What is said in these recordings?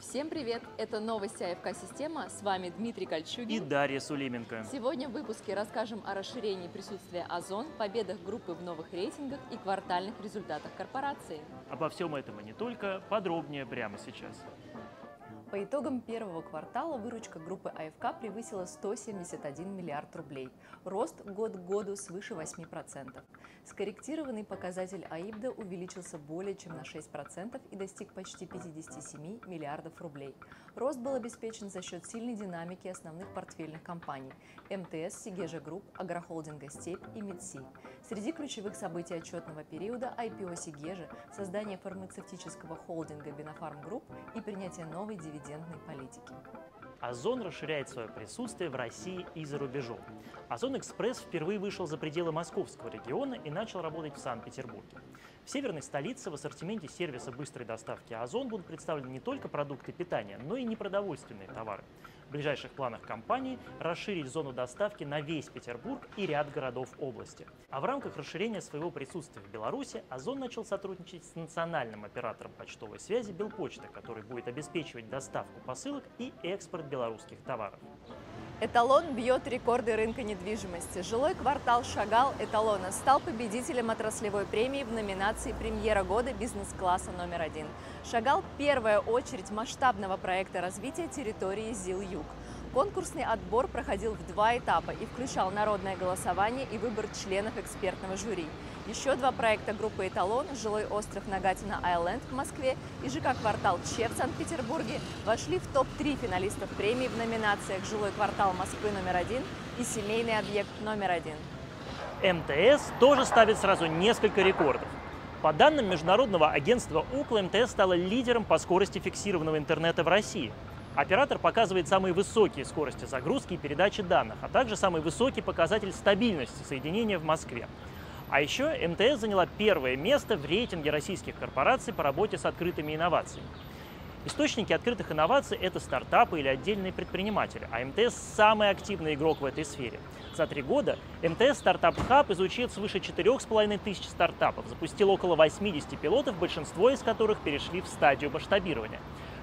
Всем привет! Это новости АФК Система. С вами Дмитрий Кольчугин. и Дарья Сулименко. Сегодня в выпуске расскажем о расширении присутствия Озон, победах группы в новых рейтингах и квартальных результатах корпорации. Обо всем этом и не только, подробнее прямо сейчас. По итогам первого квартала выручка группы АФК превысила 171 миллиард рублей. Рост год к году свыше 8%. Скорректированный показатель АИБДа увеличился более чем на 6% и достиг почти 57 миллиардов рублей. Рост был обеспечен за счет сильной динамики основных портфельных компаний МТС, Segezha Group, Агрохолдинга Степь и МЕДСИ. Среди ключевых событий отчетного периода IPO Segezha, создание фармацевтического холдинга Binnopharm Group и принятие новой дивидендной политики. Озон расширяет свое присутствие в России и за рубежом. Ozon Express впервые вышел за пределы московского региона и начал работать в Санкт-Петербурге. В северной столице в ассортименте сервиса быстрой доставки Озон будут представлены не только продукты питания, но и непродовольственные товары. В ближайших планах компании расширить зону доставки на весь Петербург и ряд городов области. А в рамках расширения своего присутствия в Беларуси Озон начал сотрудничать с национальным оператором почтовой связи Белпочта, который будет обеспечивать доставку посылок и экспорт белорусских товаров. Эталон бьет рекорды рынка недвижимости. Жилой квартал «Шагал» эталона стал победителем отраслевой премии в номинации «Премьера года бизнес-класса номер один». «Шагал» – первая очередь масштабного проекта развития территории ЗИЛ-Юг. Конкурсный отбор проходил в два этапа и включал народное голосование и выбор членов экспертного жюри. Еще два проекта группы «Эталон» – жилой остров Нагатина Айленд в Москве и ЖК-квартал Че в Санкт-Петербурге – вошли в топ-3 финалистов премии в номинациях «Жилой квартал Москвы номер один» и «Семейный объект номер один». МТС тоже ставит сразу несколько рекордов. По данным международного агентства Укла, МТС стала лидером по скорости фиксированного интернета в России. Оператор показывает самые высокие скорости загрузки и передачи данных, а также самый высокий показатель стабильности соединения в Москве. А еще МТС заняла первое место в рейтинге российских корпораций по работе с открытыми инновациями. Источники открытых инноваций – это стартапы или отдельные предприниматели, а МТС – самый активный игрок в этой сфере. За три года МТС Стартап Хаб изучил свыше 4,5 тысяч стартапов, запустил около 80 пилотов, большинство из которых перешли в стадию масштабирования.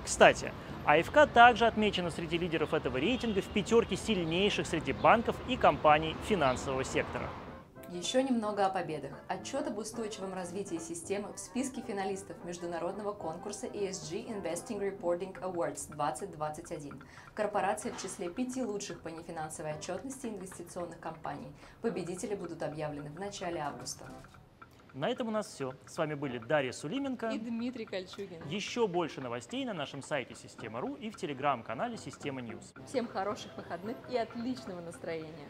Кстати, АФК также отмечена среди лидеров этого рейтинга в пятерке сильнейших среди банков и компаний финансового сектора. Еще немного о победах. Отчет об устойчивом развитии системы в списке финалистов международного конкурса ESG Investing Reporting Awards 2021. Корпорация в числе пяти лучших по нефинансовой отчетности инвестиционных компаний. Победители будут объявлены в начале августа. На этом у нас все. С вами были Дарья Сулименко. И Дмитрий Кольчугин. Еще больше новостей на нашем сайте Система.ру и в телеграм-канале Система News. Всем хороших выходных и отличного настроения!